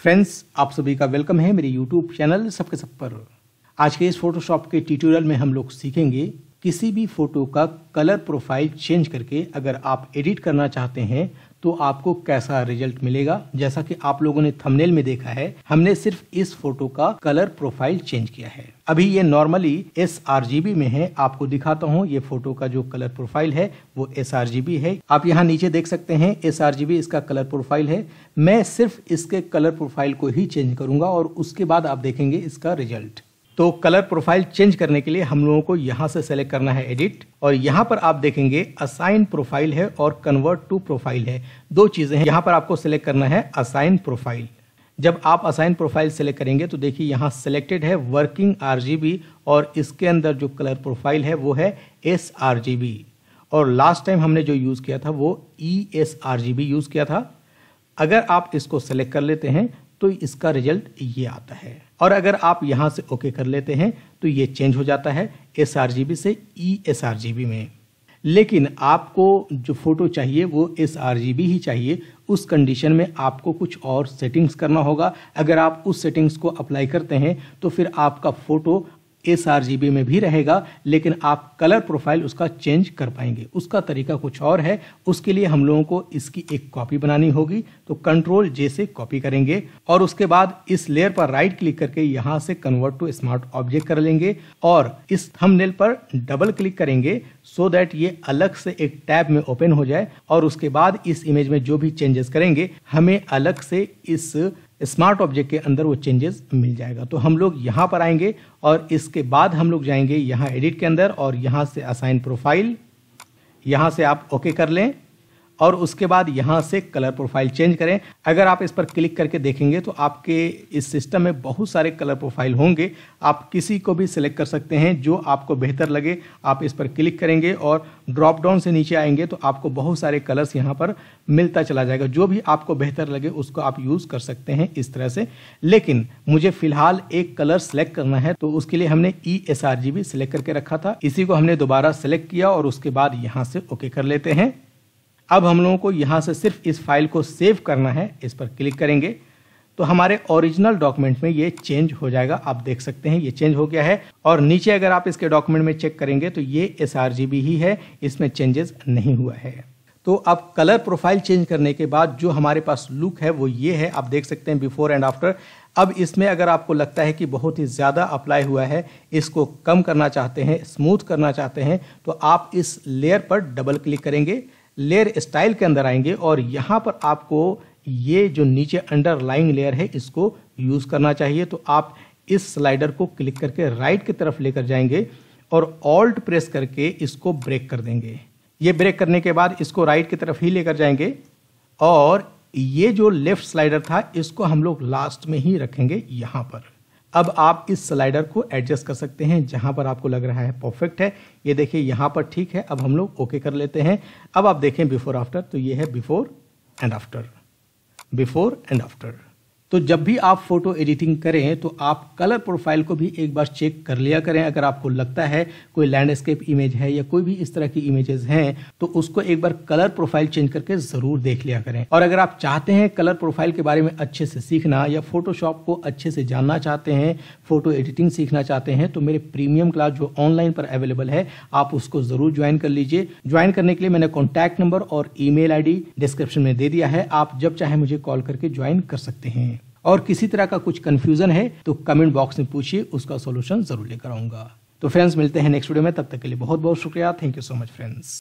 Friends आप सभी का वेलकम है मेरे यूट्यूब चैनल सबके सब पर। आज के इस फोटोशॉप के ट्यूटोरियल में हम लोग सीखेंगे किसी भी फ़ोटो का कलर प्रोफ़ाइल चेंज करके अगर आप एडिट करना चाहते हैं तो आपको कैसा रिज़ल्ट मिलेगा? जैसा कि आप लोगों ने थंबनेल में देखा है, हमने सिर्फ़ इस फ़ोटो का कलर प्रोफ़ाइल चेंज किया है। अभी ये नॉर्मली SRGB में है, आपको दिखाता हूँ, ये फ़ोटो का जो कलर प्रोफ़ाइल है, वो SRGB है। आप यहाँ नीचे देख सकते हैं SRGB इसका कलर प्रोफ़ाइल है। मैं सिर्फ़ इसके कलर प्रोफ़ाइल को ही चेंज करूँगा और उसके बाद आप देखेंगे इसका रिज़ल्ट तो कलर प्रोफ़ाइल चेंज करने के लिए हम लोगों को यहाँ से सेलेक्ट करना है एडिट और यहाँ पर आप देखेंगे असाइन प्रोफ़ाइल है और कन्वर्ट टू प्रोफ़ाइल है। दो चीज़ें हैं, यहाँ पर आपको सेलेक्ट करना है असाइन प्रोफ़ाइल जब आप असाइन प्रोफ़ाइल सेलेक्ट करेंगे तो देखिए यहाँ सेलेक्टेड है वर्किंग आरजीबी और इसके अंदर जो कलर प्रोफ़ाइल है वो है एसआरजीबी और लास्ट टाइम हमने जो यूज़ किया था वो ई एस यूज़ किया था। अगर आप इसको सेलेक्ट कर लेते हैं तो इसका रिज़ल्ट ये आता है। और अगर आप यहाँ से ओके कर लेते हैं तो ये चेंज हो जाता है एसआरजीबी से ई एस में। लेकिन आपको जो फ़ोटो चाहिए, वो एसआरजीबी ही चाहिए। उस कंडीशन में आपको कुछ और सेटिंग्स करना होगा। अगर आप उस सेटिंग्स को अप्लाई करते हैं तो फिर आपका फ़ोटो एस में भी रहेगा, लेकिन आप कलर प्रोफ़ाइल उसका चेंज कर पाएँगे। उसका तरीका कुछ और है। उसके लिए हम लोगों को इसकी एक कॉपी बनानी होगी। तो कंट्रोल जे से कॉपी करेंगे और उसके बाद इस लेयर पर राइट क्लिक करके यहाँ से कन्वर्ट टू स्मार्ट ऑब्जेक्ट कर लेंगे और इस थंबनेल पर डबल क्लिक करेंगे सो so दैट ये अलग से एक टैब में ओपन हो जाए और उसके बाद इस इमेज में जो भी चेंजेस करेंगे, हमें अलग से इस स्मार्ट ऑब्जेक्ट के अंदर वो चेंजेस मिल जाएगा। तो हम लोग यहाँ पर आएँगे और इसके बाद हम लोग जाएँगे यहाँ एडिट के अंदर और यहाँ से असाइन प्रोफ़ाइल यहाँ से आप ओके कर लें। और उसके बाद यहाँ से कलर प्रोफ़ाइल चेंज करें। अगर आप इस पर क्लिक करके देखेंगे तो आपके इस सिस्टम में बहुत सारे कलर प्रोफ़ाइल होंगे। आप किसी को भी सिलेक्ट कर सकते हैं जो आपको बेहतर लगे। आप इस पर क्लिक करेंगे और ड्रॉप डाउन से नीचे आएँगे तो आपको बहुत सारे कलर्स यहाँ पर मिलता चला जाएगा। जो भी आपको बेहतर लगे उसको आप यूज़ कर सकते हैं इस तरह से। लेकिन मुझे फ़िलहाल एक कलर सेलेक्ट करना है तो उसके लिए हमने ई एस आर जी भी सिलेक्ट करके रखा था। इसी को हमने दोबारा सेलेक्ट किया और उसके बाद यहाँ से ओके कर लेते हैं। अब हम लोगों को यहाँ से सिर्फ़ इस फ़ाइल को सेव करना है, इस पर क्लिक करेंगे। तो हमारे ओरिजिनल डॉक्यूमेंट में ये चेंज हो जाएगा, आप देख सकते हैं, ये चेंज हो गया है। और नीचे अगर आप इसके डॉक्यूमेंट में चेक करेंगे तो ये एस ही है, इसमें चेंजेस नहीं हुआ है। तो अब कलर प्रोफ़ाइल चेंज करने के बाद जो हमारे पास लुक है, वो ये है, आप देख सकते हैं, बिफोर एंड आफ्टर। अब इसमें अगर आपको लगता है कि बहुत ही ज़्यादा अप्लाई हुआ है, इसको कम करना चाहते हैं, स्मूथ करना चाहते हैं तो आप इस लेयर पर डबल क्लिक करेंगे। लेयर स्टाइल के अंदर आएँगे और यहाँ पर आपको ये जो नीचे अंडरलाइंग लेयर है, इसको यूज़ करना चाहिए। तो आप इस स्लाइडर को क्लिक करके राइट की तरफ़ लेकर जाएँगे और ऑल्ट प्रेस करके इसको ब्रेक कर देंगे। ये ब्रेक करने के बाद इसको राइट की तरफ़ ही लेकर जाएँगे और ये जो लेफ़्ट स्लाइडर था, इसको हम लोग लास्ट में ही रखेंगे यहाँ पर। अब आप इस स्लाइडर को एडजस्ट कर सकते हैं, जहाँ पर आपको लग रहा है परफेक्ट है। ये देखिए, यहाँ पर ठीक है, अब हम लोग ओके कर लेते हैं। अब आप देखें बिफोर आफ्टर तो ये है before and after before and after तो जब भी आप फ़ोटो एडिटिंग करें तो आप कलर प्रोफ़ाइल को भी एक बार चेक कर लिया करें। अगर आपको लगता है कोई लैंडस्केप इमेज है या कोई भी इस तरह की इमेजेस हैं तो उसको एक बार कलर प्रोफ़ाइल चेंज करके ज़रूर देख लिया करें। और अगर आप चाहते हैं कलर प्रोफ़ाइल के बारे में अच्छे से सीखना या फोटोशॉप को अच्छे से जानना चाहते हैं, फ़ोटो एडिटिंग सीखना चाहते हैं तो मेरे प्रीमियम क्लास जो ऑनलाइन पर अवेलेबल है, आप उसको ज़रूर ज्वाइन कर लीजिए। ज्वाइन करने के लिए मैंने कॉन्टैक्ट नंबर और ईमेल आईडी डिस्क्रिप्शन में दे दिया है। आप जब चाहे मुझे कॉल करके ज्वाइन कर सकते हैं। और किसी तरह का कुछ कन्फ्यूज़न है तो कमेंट बॉक्स में पूछिए, उसका सोल्यूशन ज़रूर लेकर आऊँगा। तो फ्रेंड्स मिलते हैं नेक्स्ट वीडियो में, तब तक के लिए बहुत बहुत शुक्रिया। Thank you so much friends